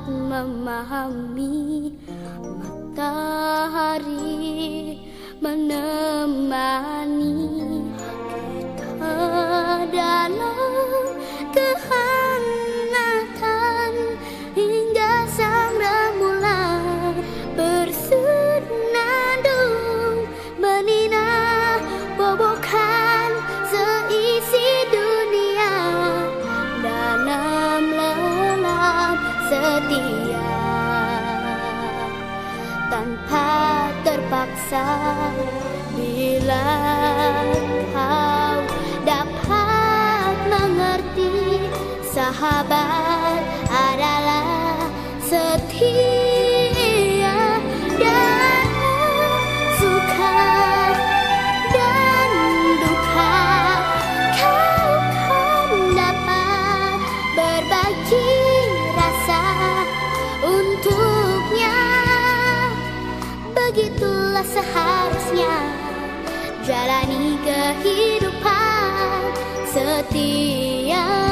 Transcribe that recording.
dapat memahami matahari menemani kita dalam terpaksa bila kau dapat mengerti sahabat. jalani kehidupan setia